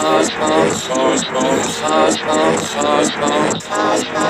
Cosmo, Cosmo, Cosmo, Cosmo,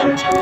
Don't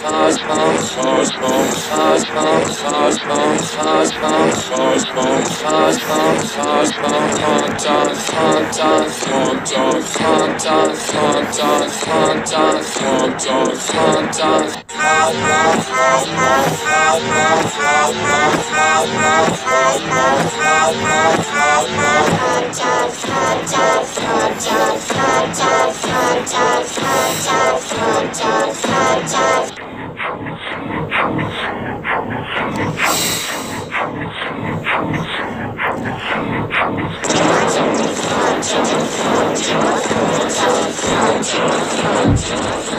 Cosmo, Cosmo, Cosmo, Cosmo. Hot dogs, hot dogs, hot dogs, hot dogs. Let's go.